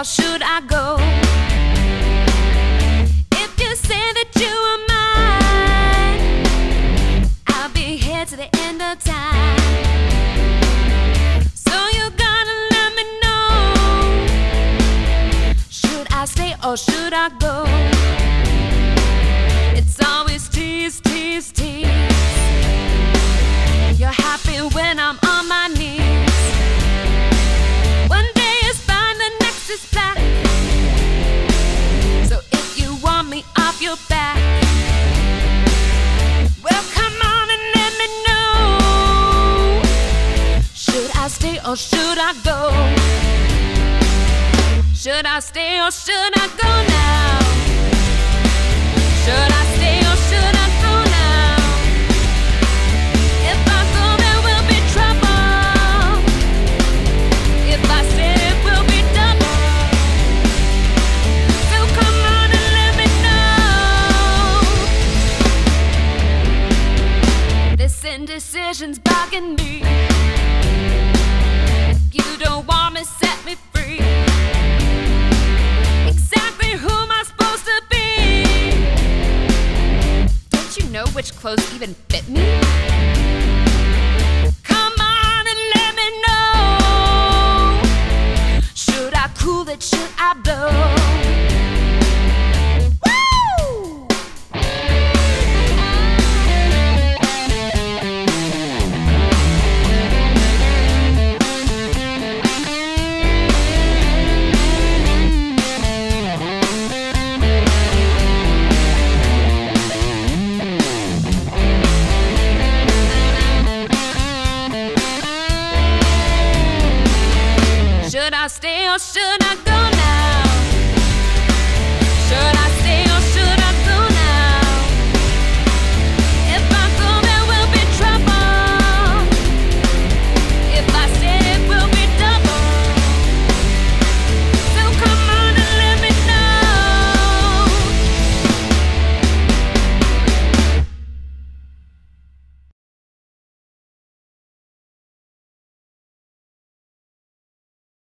or should I go? If you say that you are mine, I'll be here to the end of time. So you gotta let me know. Should I stay or should I go? It's always tease, tease, tease. Or should I go? Should I stay or should I go now? Should I stay or should I go now? If I go, there will be trouble. If I stay, it will be double. So come on and let me know. This indecision's bugging me. You don't want me, set me free. Exactly who am I supposed to be? Don't you know which clothes even fit me? Come on and let me know. Should I cool it? Should I blow? I stay or should I go?